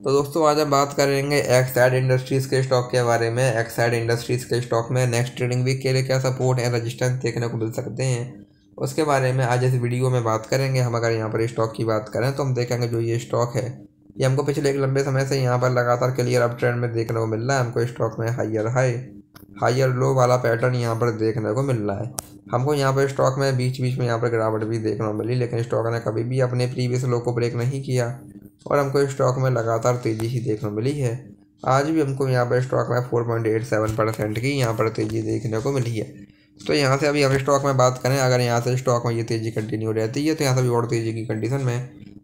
तो दोस्तों, आज हम बात करेंगे एक्साइड इंडस्ट्रीज़ के स्टॉक के बारे में। एक्साइड इंडस्ट्रीज़ के स्टॉक में नेक्स्ट ट्रेडिंग वीक के लिए क्या सपोर्ट है रजिस्टेंस देखने को मिल सकते हैं, उसके बारे में आज इस वीडियो में बात करेंगे। हम अगर यहाँ पर स्टॉक की बात करें तो हम देखेंगे जो ये स्टॉक है, ये हमको पिछले एक लंबे समय से यहाँ पर लगातार क्लियर अप ट्रेंड में देखने को मिल रहा है। हमको स्टॉक में हाइयर हाई हाइयर लो वाला पैटर्न यहाँ पर देखने को मिल रहा है। हमको यहाँ पर स्टॉक में बीच बीच में यहाँ पर गिरावट भी देखने को मिली, लेकिन स्टॉक ने कभी भी अपने प्रीवियस लो को ब्रेक नहीं किया। और हमको स्टॉक में लगातार तेज़ी ही देखने मिली है। आज भी हमको यहाँ पर स्टॉक में four point eight seven percent की यहाँ पर तेज़ी देखने को मिली है। तो यहाँ से अभी हम स्टॉक में बात करें, अगर यहाँ से स्टॉक में ये तेज़ी कंटिन्यू रहती है तो यहाँ से भी और तेज़ी की कंडीशन में।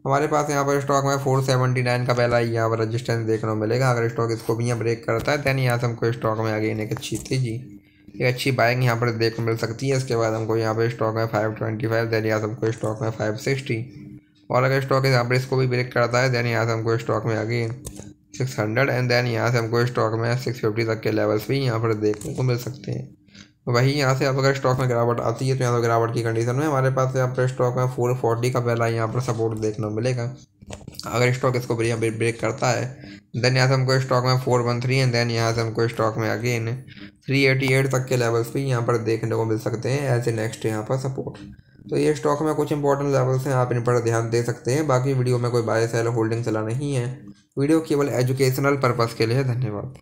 हमारे पास यहाँ पर स्टॉक में फोर सेवेंटी नाइन का पहला यहाँ पर रजिस्टेंस देखने को मिलेगा। अगर स्टॉक इसको भी यहाँ ब्रेक करता है दैन यहाँ से हमको स्टॉक में आगे एक अच्छी तेज़ी, एक अच्छी बाइंग यहाँ पर देखने मिल सकती है। इसके बाद हमको यहाँ पर स्टॉक में फाइव ट्वेंटी फाइव दैन यहाँ से हमको स्टॉक में फाइव सिक्सटी और अगर स्टॉक यहाँ पर इसको भी ब्रेक करता है दैन यहाँ से हमको स्टॉक में आगे सिक्स हंड्रेड एंड देन यहाँ से हमको स्टॉक में सिक्स फिफ्टी तक के लेवल्स भी यहाँ पर देखने को मिल सकते हैं। वही यहाँ से अब अगर स्टॉक में गिरावट आती है तो यहाँ पर गिरावट की कंडीशन में हमारे पास यहाँ पर स्टॉक में फोर फोर्टी का पहला यहाँ पर सपोर्ट देखने को मिलेगा। अगर स्टॉक इसको यहाँ ब्रेक करता है देन यहाँ से हमको स्टॉक में four one three and then यहाँ से हमको स्टॉक में अगेन थ्री एटी एट तक के लेवल्स भी यहाँ पर देखने को मिल सकते हैं एज ए नेक्स्ट यहाँ पर सपोर्ट तो ये स्टॉक में कुछ इंपॉर्टेंट लेवल्स हैं, आप इन पर ध्यान दे सकते हैं। बाकी वीडियो में कोई बाय सेल होल्डिंग चला नहीं है। वीडियो केवल एजुकेशनल पर्पज़ के लिए धन्यवाद।